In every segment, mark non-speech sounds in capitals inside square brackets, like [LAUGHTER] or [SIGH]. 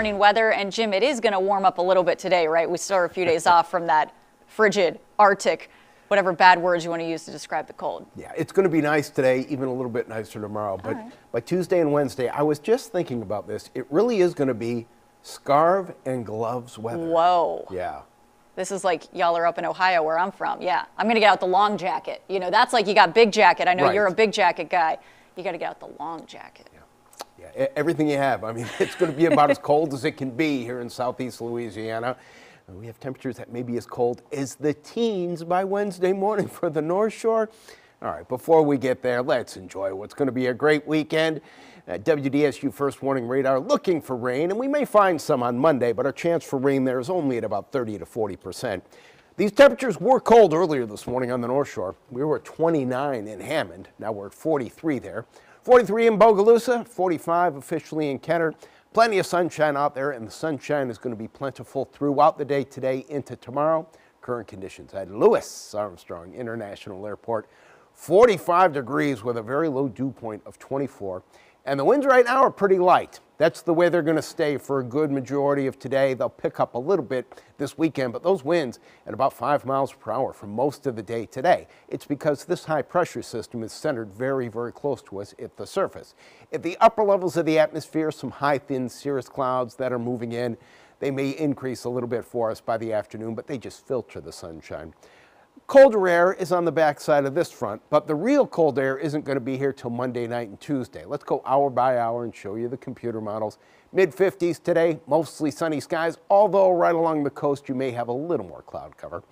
morning weather. And Jim, it is going to warm up a little bit today, right? We still are a few days [LAUGHS] off from that frigid, Arctic, whatever bad words you want to use to describe the cold. Yeah, it's going to be nice today, even a little bit nicer tomorrow. But right. by Tuesday and Wednesday, I was just thinking about this. It really is going to be scarf and gloves weather. Whoa. Yeah. This is like y'all are up in Ohio where I'm from. Yeah. I'm going to get out the long jacket. You know, that's like you got big jacket. I know Right. you're a big jacket guy. You got to get out the long jacket. Yeah, e- everything you have. I mean, [LAUGHS] it's going to be about as cold as it can be here in southeast Louisiana. We have temperatures that may be as cold as the teens by Wednesday morning for the North Shore. All right, before we get there, let's enjoy what's going to be a great weekend. Uh, WDSU first warning radar looking for rain, and we may find some on Monday, but our chance for rain there is only at about 30 to 40 percent. These temperatures were cold earlier this morning on the North Shore. We were at 29 in Hammond. Now we're at 43 there. 43 in Bogalusa, 45 officially in Kenner. Plenty of sunshine out there, and the sunshine is going to be plentiful throughout the day today into tomorrow. Current conditions at Louis Armstrong International Airport, 45 degrees with a very low dew point of 24. And the winds right now are pretty light. That's the way they're going to stay for a good majority of today. They'll pick up a little bit this weekend, but those winds at about five miles per hour for most of the day today. It's because this high pressure system is centered very, very close to us at the surface. At the upper levels of the atmosphere, some high, thin cirrus clouds that are moving in. They may increase a little bit for us by the afternoon, but they just filter the sunshine. Colder air is on the backside of this front, but the real cold air isn't going to be here till Monday night and Tuesday. Let's go hour by hour and show you the computer models. Mid 50s today, mostly sunny skies, although right along the coast you may have a little more cloud cover.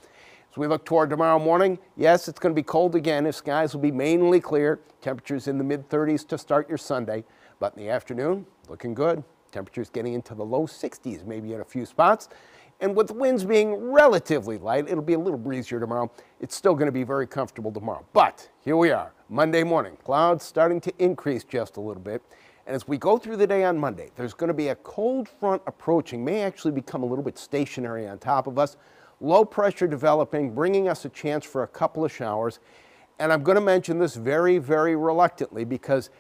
As we look toward tomorrow morning, yes, it's going to be cold again. If skies will be mainly clear, temperatures in the mid 30s to start your Sunday, but in the afternoon, looking good. Temperatures getting into the low 60s, maybe in a few spots. And with winds being relatively light, it'll be a little breezier tomorrow. It's still going to be very comfortable tomorrow. But here we are, Monday morning. Clouds starting to increase just a little bit. And as we go through the day on Monday, there's going to be a cold front approaching, may actually become a little bit stationary on top of us. Low pressure developing, bringing us a chance for a couple of showers. And I'm going to mention this very, very reluctantly because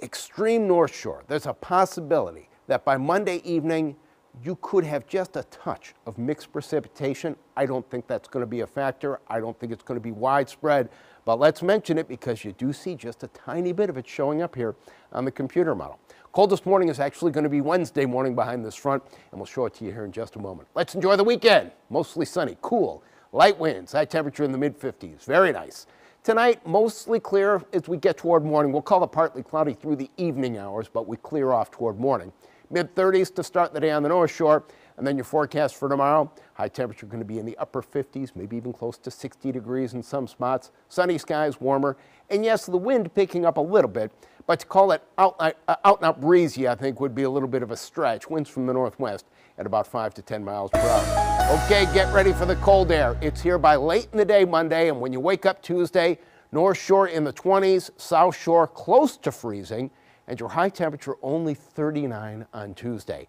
extreme North Shore, there's a possibility that by Monday evening, you could have just a touch of mixed precipitation. I don't think that's going to be a factor. I don't think it's going to be widespread, but let's mention it because you do see just a tiny bit of it showing up here on the computer model. Coldest morning is actually going to be Wednesday morning behind this front, and we'll show it to you here in just a moment. Let's enjoy the weekend. Mostly sunny, cool, light winds, high temperature in the mid 50s. Very nice. Tonight, mostly clear as we get toward morning. We'll call it partly cloudy through the evening hours, but we clear off toward morning. Mid 30s to start the day on the North Shore. And then your forecast for tomorrow, high temperature going to be in the upper 50s, maybe even close to 60 degrees in some spots. Sunny skies, warmer. And yes, the wind picking up a little bit, but to call it out, uh, out and out breezy, I think would be a little bit of a stretch. Winds from the northwest at about 5 to 10 miles per hour. Okay, get ready for the cold air. It's here by late in the day Monday, and when you wake up Tuesday, North Shore in the 20s, South Shore close to freezing, and your high temperature only 39 on Tuesday.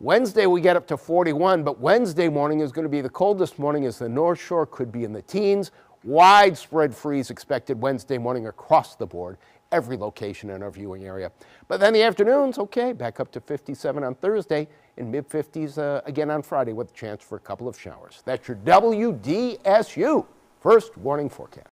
Wednesday we get up to 41, but Wednesday morning is going to be the coldest morning as the North Shore could be in the teens. Widespread freeze expected Wednesday morning across the board, every location in our viewing area. But then the afternoons, okay, back up to 57 on Thursday and mid 50s uh, again on Friday with a chance for a couple of showers. That's your WDSU first warning forecast.